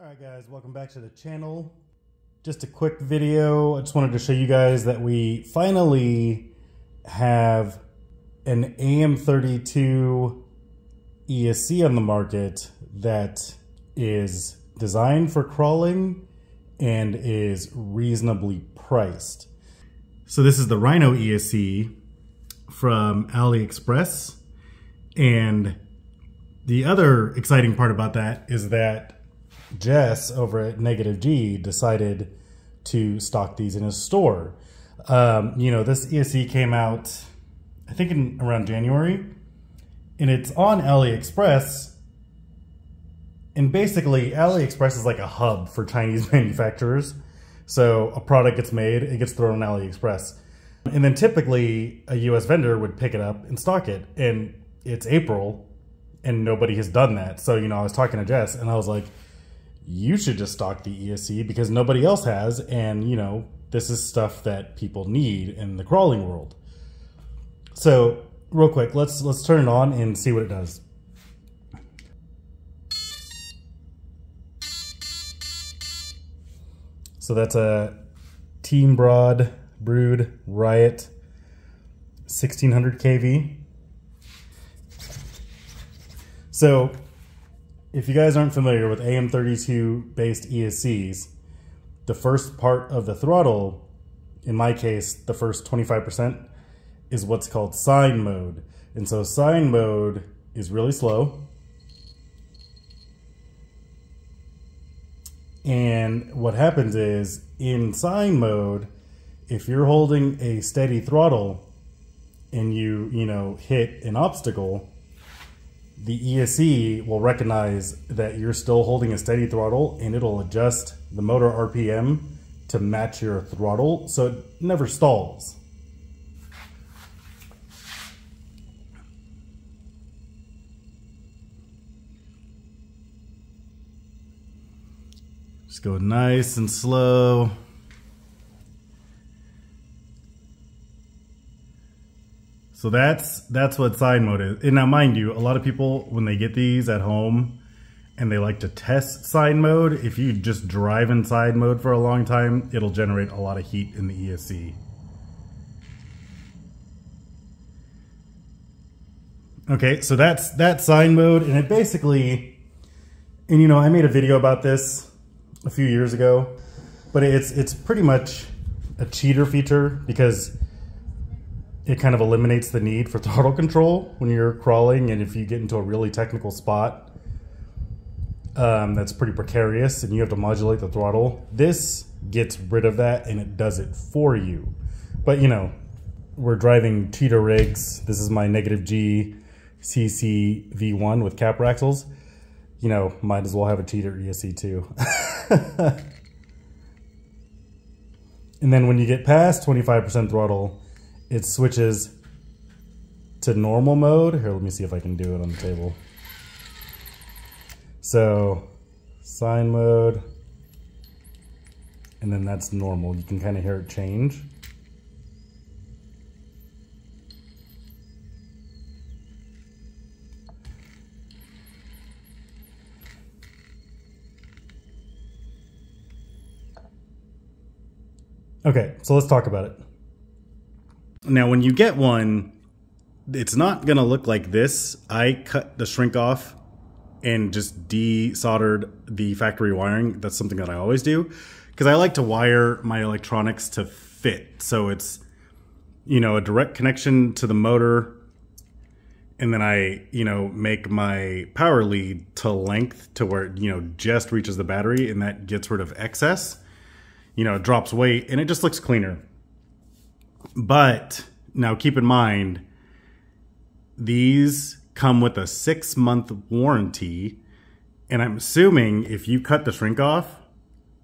Alright guys, welcome back to the channel. Just a quick video. I just wanted to show you guys that we finally have an AM32 ESC on the market that is designed for crawling and is reasonably priced. So this is the Rhino ESC from AliExpress. And the other exciting part about that is that Jess over at Negative G decided to stock these in his store. Um, you know, this ESC came out, I think in around January, and it's on AliExpress. And basically, AliExpress is like a hub for Chinese manufacturers. So a product gets made, it gets thrown on AliExpress. And then typically a US vendor would pick it up and stock it. And it's April and nobody has done that. So, you know, I was talking to Jess and I was like, you should just stock the ESC because nobody else has. And, you know, this is stuff that people need in the crawling world. So real quick, let's, let's turn it on and see what it does. So that's a Team Broad Brood Riot 1600 kV. So if you guys aren't familiar with AM32 based ESCs, the first part of the throttle, in my case, the first 25%, is what's called sine mode. And so sine mode is really slow. And what happens is in sine mode, if you're holding a steady throttle and you, you know, hit an obstacle, the ESC will recognize that you're still holding a steady throttle and it'll adjust the motor RPM to match your throttle so it never stalls. Just go nice and slow. So that's that's what sine mode is. And now mind you, a lot of people when they get these at home and they like to test sine mode, if you just drive in sine mode for a long time, it'll generate a lot of heat in the ESC. Okay, so that's that sine mode and it basically and you know, I made a video about this a few years ago, but it's it's pretty much a cheater feature because it kind of eliminates the need for throttle control when you're crawling and if you get into a really technical spot um, that's pretty precarious and you have to modulate the throttle. This gets rid of that and it does it for you. But you know, we're driving cheater rigs. This is my negative G CC V1 with cap axles. You know, might as well have a cheater ESC too. and then when you get past 25% throttle, it switches to normal mode. Here, let me see if I can do it on the table. So, sine mode, and then that's normal. You can kind of hear it change. Okay, so let's talk about it. Now, when you get one, it's not going to look like this. I cut the shrink off and just desoldered the factory wiring. That's something that I always do because I like to wire my electronics to fit. So it's, you know, a direct connection to the motor. And then I, you know, make my power lead to length to where, you know, just reaches the battery and that gets rid of excess. You know, it drops weight and it just looks cleaner. But now keep in mind, these come with a six month warranty. And I'm assuming if you cut the shrink off,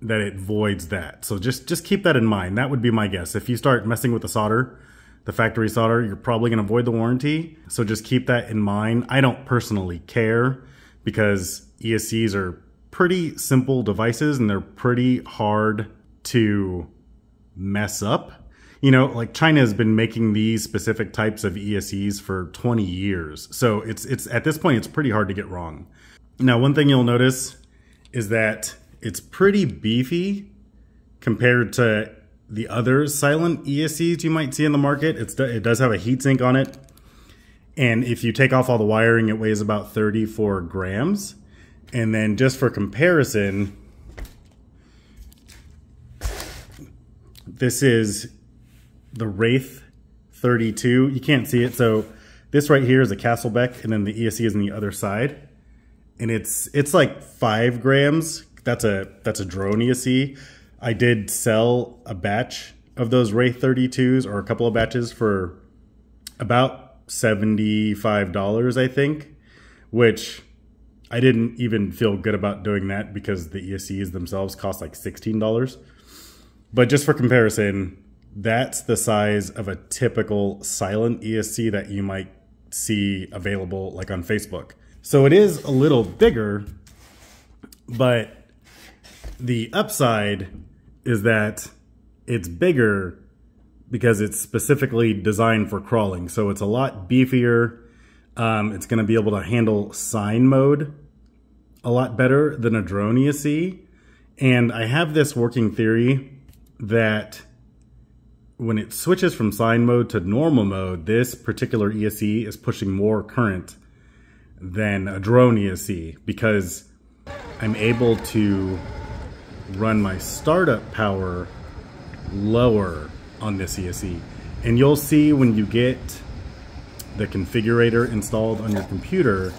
that it voids that. So just, just keep that in mind. That would be my guess. If you start messing with the solder, the factory solder, you're probably going to void the warranty. So just keep that in mind. I don't personally care because ESCs are pretty simple devices and they're pretty hard to mess up you know, like China has been making these specific types of ESCs for 20 years. So it's it's at this point it's pretty hard to get wrong. Now, one thing you'll notice is that it's pretty beefy compared to the other silent ESCs you might see in the market. It's, it does have a heatsink on it. And if you take off all the wiring, it weighs about 34 grams. And then just for comparison, this is the Wraith 32. You can't see it. So this right here is a Castle BEC and then the ESC is on the other side. And it's it's like five grams. That's a that's a drone ESC. I did sell a batch of those Wraith 32s or a couple of batches for about $75, I think, which I didn't even feel good about doing that because the ESCs themselves cost like $16. But just for comparison, that's the size of a typical silent ESC that you might see available like on Facebook. So it is a little bigger, but the upside is that it's bigger because it's specifically designed for crawling. So it's a lot beefier. Um, it's going to be able to handle sine mode a lot better than a drone ESC. And I have this working theory that when it switches from sine mode to normal mode, this particular ESC is pushing more current than a drone ESC because I'm able to run my startup power lower on this ESC. And you'll see when you get the configurator installed on your computer,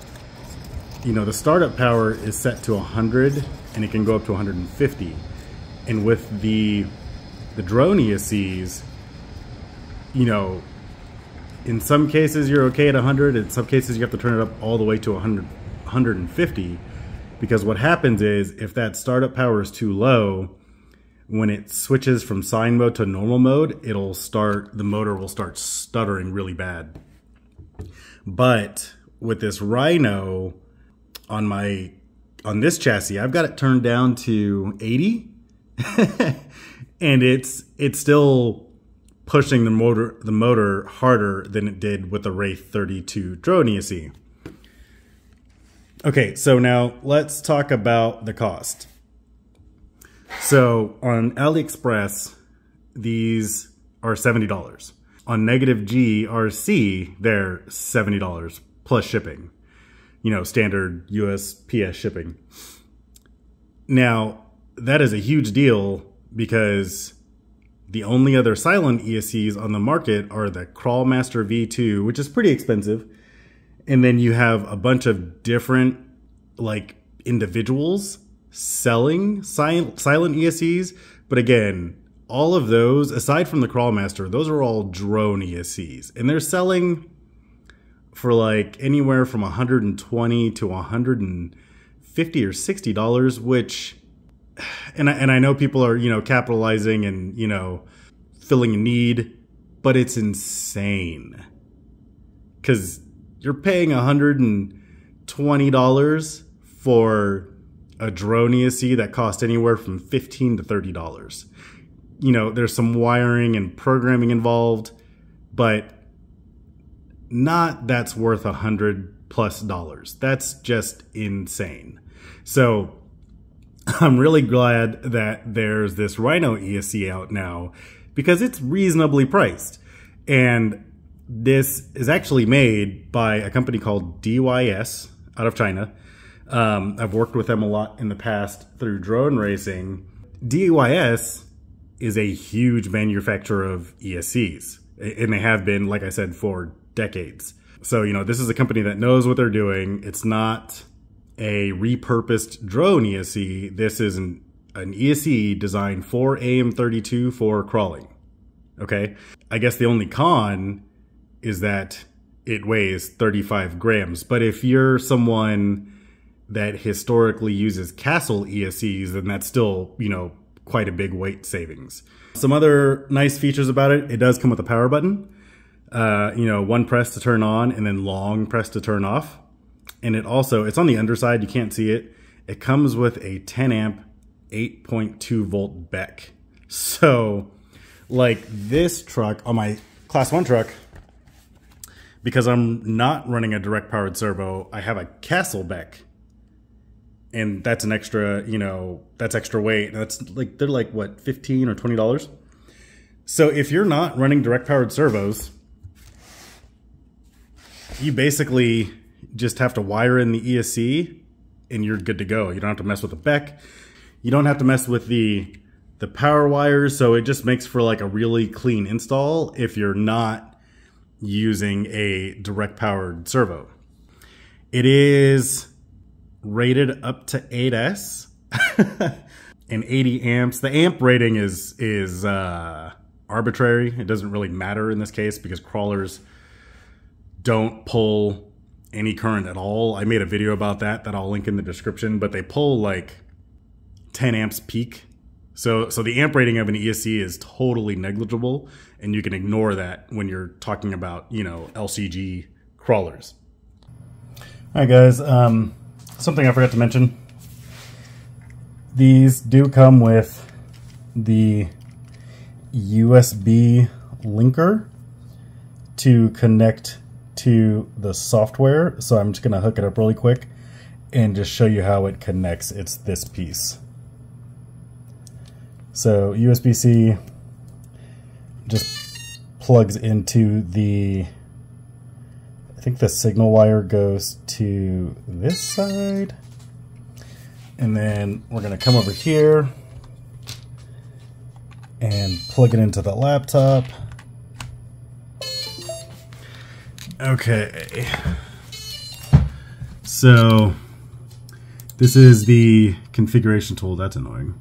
you know, the startup power is set to 100 and it can go up to 150. And with the the drone ESCs, you know, in some cases you're okay at 100. In some cases you have to turn it up all the way to 100, 150 because what happens is if that startup power is too low, when it switches from sine mode to normal mode, it'll start, the motor will start stuttering really bad. But with this Rhino on my, on this chassis, I've got it turned down to 80 and it's, it's still pushing the motor the motor harder than it did with the Wraith 32 drone ESC. Okay, so now let's talk about the cost. So on AliExpress, these are $70. On Negative GRC, they're $70 plus shipping. You know, standard USPS shipping. Now, that is a huge deal because the only other silent ESCs on the market are the Crawlmaster V2, which is pretty expensive. And then you have a bunch of different like individuals selling silent ESCs. But again, all of those, aside from the Crawlmaster, those are all drone ESCs. And they're selling for like anywhere from 120 to 150 or 60 dollars, which and I, and I know people are you know capitalizing and you know filling a need, but it's insane because you're paying hundred and twenty dollars for a drone that cost anywhere from fifteen to thirty dollars. You know, there's some wiring and programming involved, but not that's worth a hundred plus dollars. That's just insane. So I'm really glad that there's this Rhino ESC out now because it's reasonably priced. And this is actually made by a company called DYS out of China. Um, I've worked with them a lot in the past through drone racing. DYS is a huge manufacturer of ESCs, and they have been, like I said, for decades. So, you know, this is a company that knows what they're doing. It's not a repurposed drone ESC. This is an, an ESC designed for AM32 for crawling. Okay. I guess the only con is that it weighs 35 grams. But if you're someone that historically uses Castle ESCs, then that's still, you know, quite a big weight savings. Some other nice features about it, it does come with a power button. Uh, you know, one press to turn on and then long press to turn off and it also it's on the underside you can't see it it comes with a 10 amp 8.2 volt BEC so like this truck on my class 1 truck because I'm not running a direct powered servo I have a Castle BEC and that's an extra, you know, that's extra weight. That's like they're like what, 15 or $20. So if you're not running direct powered servos, you basically just have to wire in the ESC and you're good to go. You don't have to mess with the BEC. You don't have to mess with the the power wires, so it just makes for like a really clean install if you're not using a direct powered servo. It is rated up to 8S and 80 amps. The amp rating is is uh, arbitrary. It doesn't really matter in this case because crawlers don't pull any current at all. I made a video about that that I'll link in the description, but they pull like 10 amps peak. So so the amp rating of an ESC is totally negligible and you can ignore that when you're talking about, you know, LCG crawlers. All right guys, um something I forgot to mention. These do come with the USB linker to connect to the software. So I'm just going to hook it up really quick and just show you how it connects. It's this piece. So USB-C just plugs into the, I think the signal wire goes to this side. And then we're going to come over here and plug it into the laptop. Okay. So this is the configuration tool. That's annoying.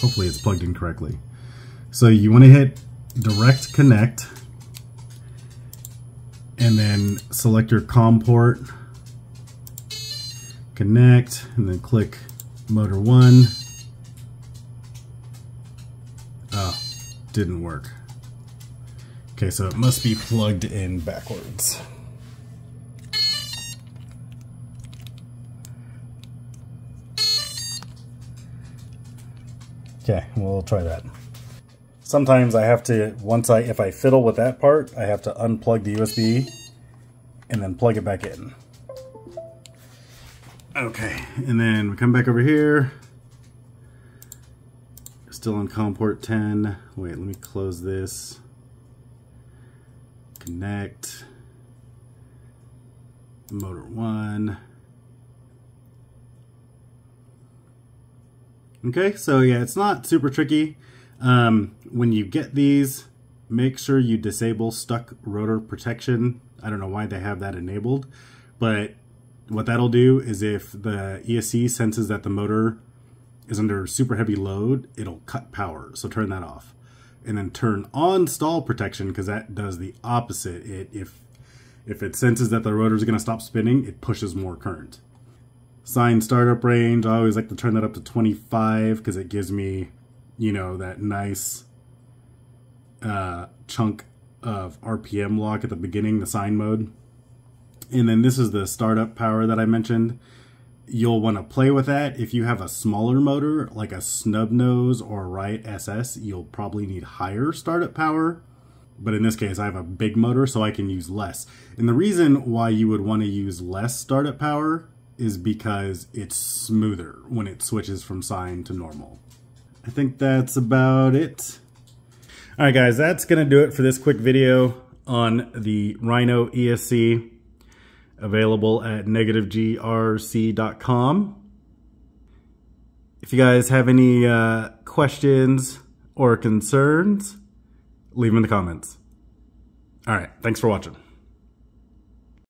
Hopefully it's plugged in correctly. So you want to hit direct connect and then select your COM port, connect, and then click motor one. Oh, didn't work. Okay, so it must be plugged in backwards. Okay, we'll try that. Sometimes I have to, once I, if I fiddle with that part, I have to unplug the USB and then plug it back in. Okay, and then we come back over here. Still on COM port 10. Wait, let me close this. Connect. Motor 1. Okay, so yeah, it's not super tricky. Um, when you get these, make sure you disable stuck rotor protection. I don't know why they have that enabled, but what that'll do is if the ESC senses that the motor is under super heavy load, it'll cut power. So turn that off. And then turn on stall protection because that does the opposite. It if if it senses that the rotor is going to stop spinning, it pushes more current. Sine startup range, I always like to turn that up to 25 because it gives me, you know, that nice uh, chunk of RPM lock at the beginning, the sine mode. And then this is the startup power that I mentioned. You'll want to play with that. If you have a smaller motor, like a snub nose or a Riot SS, you'll probably need higher startup power. But in this case, I have a big motor, so I can use less. And the reason why you would want to use less startup power is because it's smoother when it switches from sine to normal. I think that's about it. All right, guys, that's going to do it for this quick video on the Rhino ESC available at negativegrc.com. If you guys have any uh, questions or concerns, leave them in the comments. All right, thanks for watching.